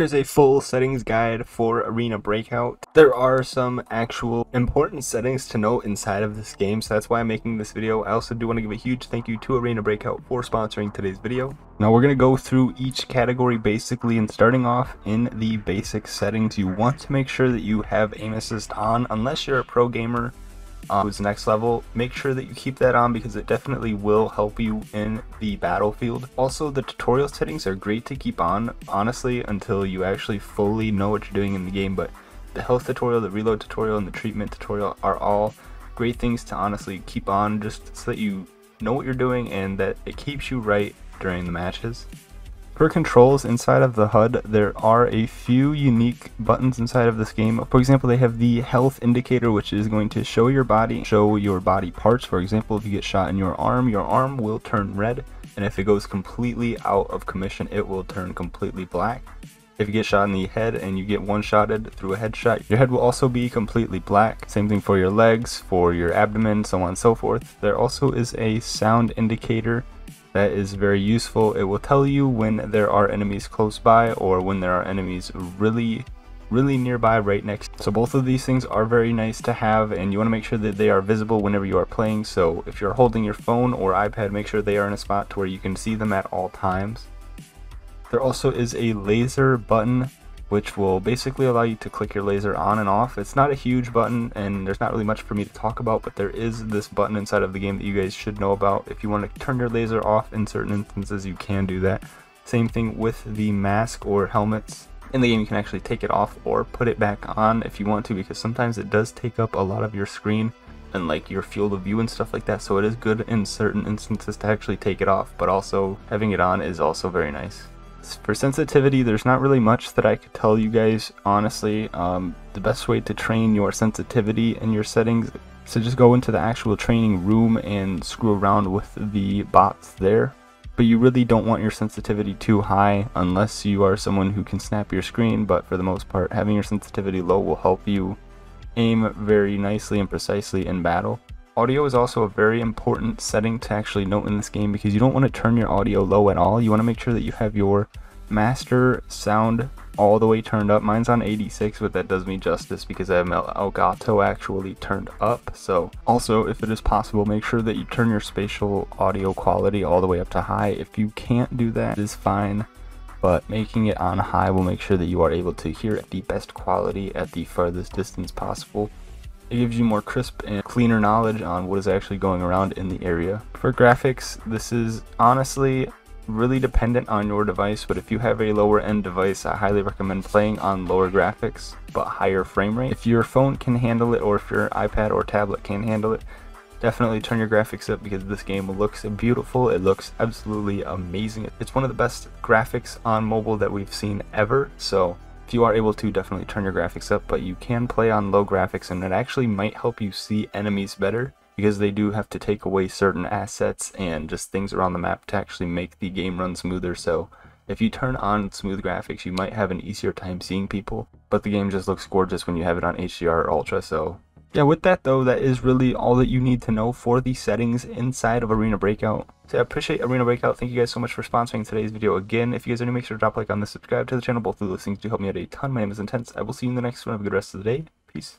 Here's a full settings guide for Arena Breakout. There are some actual important settings to note inside of this game, so that's why I'm making this video. I also do want to give a huge thank you to Arena Breakout for sponsoring today's video. Now we're going to go through each category basically, and starting off in the basic settings, you want to make sure that you have aim assist on, unless you're a pro gamer um, who's next level, make sure that you keep that on because it definitely will help you in the battlefield. Also, the tutorial settings are great to keep on, honestly, until you actually fully know what you're doing in the game, but the health tutorial, the reload tutorial, and the treatment tutorial are all great things to honestly keep on just so that you know what you're doing and that it keeps you right during the matches. For controls inside of the HUD, there are a few unique buttons inside of this game. For example, they have the health indicator, which is going to show your body, show your body parts. For example, if you get shot in your arm, your arm will turn red, and if it goes completely out of commission, it will turn completely black. If you get shot in the head and you get one-shotted through a headshot, your head will also be completely black. Same thing for your legs, for your abdomen, so on and so forth. There also is a sound indicator that is very useful. It will tell you when there are enemies close by or when there are enemies really really nearby right next. So both of these things are very nice to have and you want to make sure that they are visible whenever you are playing. So if you're holding your phone or iPad, make sure they are in a spot to where you can see them at all times. There also is a laser button which will basically allow you to click your laser on and off. It's not a huge button and there's not really much for me to talk about, but there is this button inside of the game that you guys should know about. If you want to turn your laser off in certain instances, you can do that. Same thing with the mask or helmets. In the game, you can actually take it off or put it back on if you want to, because sometimes it does take up a lot of your screen and like your field of view and stuff like that. So it is good in certain instances to actually take it off, but also having it on is also very nice. For sensitivity, there's not really much that I could tell you guys, honestly. Um, the best way to train your sensitivity and your settings is to just go into the actual training room and screw around with the bots there. But you really don't want your sensitivity too high unless you are someone who can snap your screen, but for the most part, having your sensitivity low will help you aim very nicely and precisely in battle. Audio is also a very important setting to actually note in this game because you don't want to turn your audio low at all. You want to make sure that you have your master sound all the way turned up. Mine's on 86, but that does me justice because I have my Elgato actually turned up. So also, if it is possible, make sure that you turn your spatial audio quality all the way up to high. If you can't do that, it is fine but making it on high will make sure that you are able to hear the best quality at the furthest distance possible. It gives you more crisp and cleaner knowledge on what is actually going around in the area. For graphics, this is honestly really dependent on your device, but if you have a lower end device, I highly recommend playing on lower graphics but higher frame rate. If your phone can handle it or if your iPad or tablet can handle it, definitely turn your graphics up because this game looks beautiful. It looks absolutely amazing. It's one of the best graphics on mobile that we've seen ever, so you are able to, definitely turn your graphics up, but you can play on low graphics and it actually might help you see enemies better because they do have to take away certain assets and just things around the map to actually make the game run smoother. So if you turn on smooth graphics, you might have an easier time seeing people, but the game just looks gorgeous when you have it on HDR or Ultra, so yeah, with that though, that is really all that you need to know for the settings inside of Arena Breakout. So I appreciate Arena Breakout. Thank you guys so much for sponsoring today's video. Again, if you guys are new, make sure to drop a like on this, subscribe to the channel. Both of those things do help me out a ton. My name is Intense. I will see you in the next one. Have a good rest of the day. Peace.